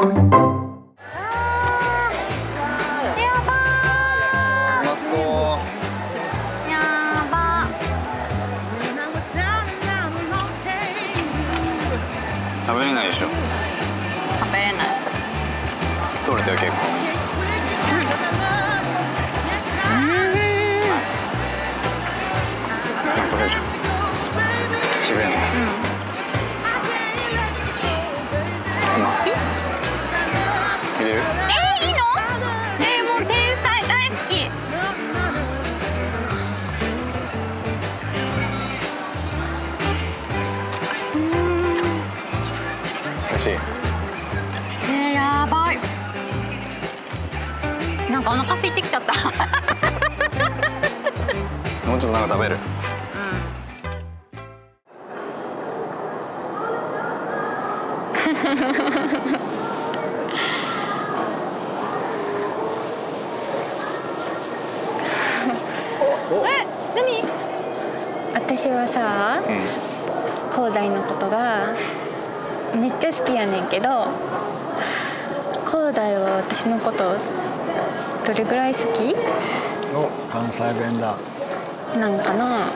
食べれないでしょ。食べれない。取れたよ結構入れるえー、いいの？えー、もう天才大好き。美味しい。えー、やばい。なんかお腹空いてきちゃった。もうちょっとなんか食べる私はさうん。広大のことがめっちゃ好きやねんけど広大は私のことどれぐらい好きお関西弁だなんかな